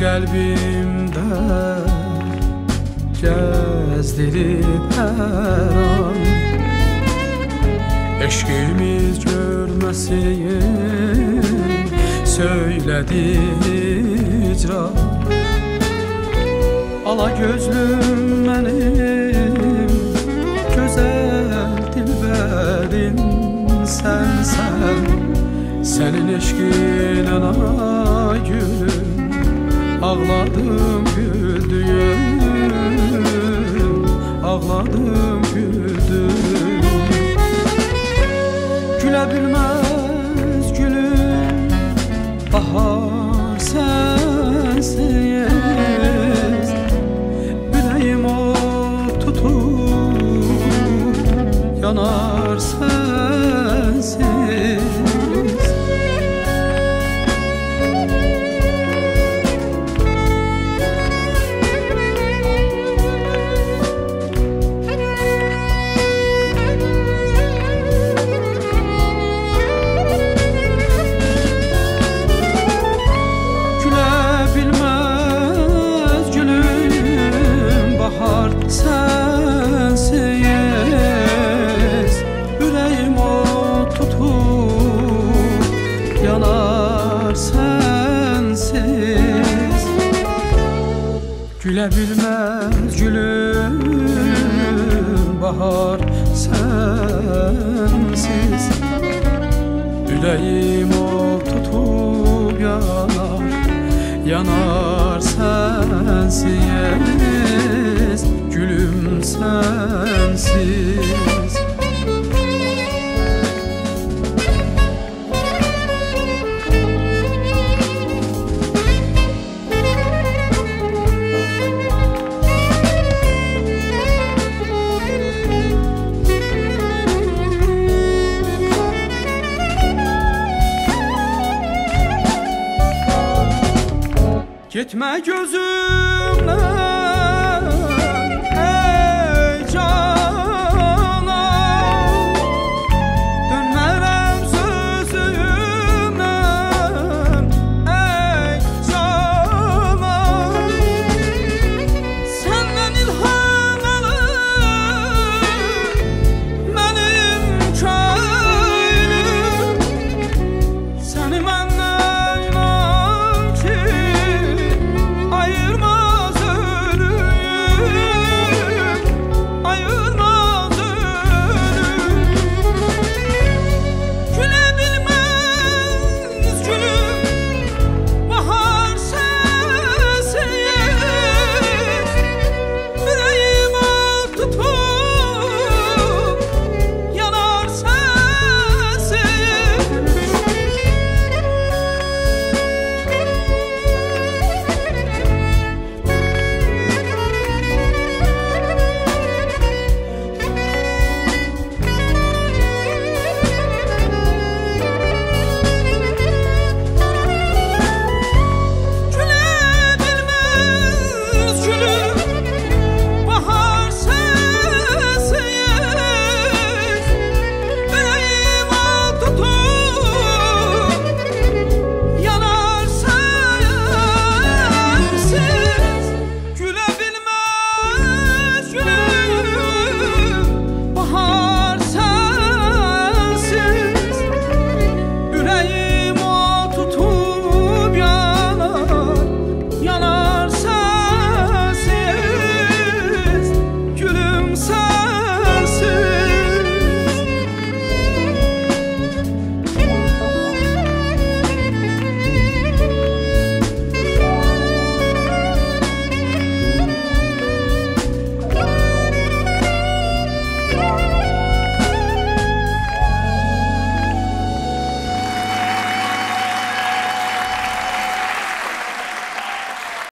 qəlbimdə gəzdirib hər an Eşqimiz görməsin söylədi hicran Ala gözlüm mənim gözəl dilbərim sənsən Sənin eşqinə gülüm Ağladım güldüm Ağladım güldüm Gülebilmez gülüm Bahar sensin Yüreğim o tutup Yanar sensiz sensiz Gülebilmez gülüm bahar sensiz. Yüreğim o tutup yanar Yanar sensiz Gitme gözümle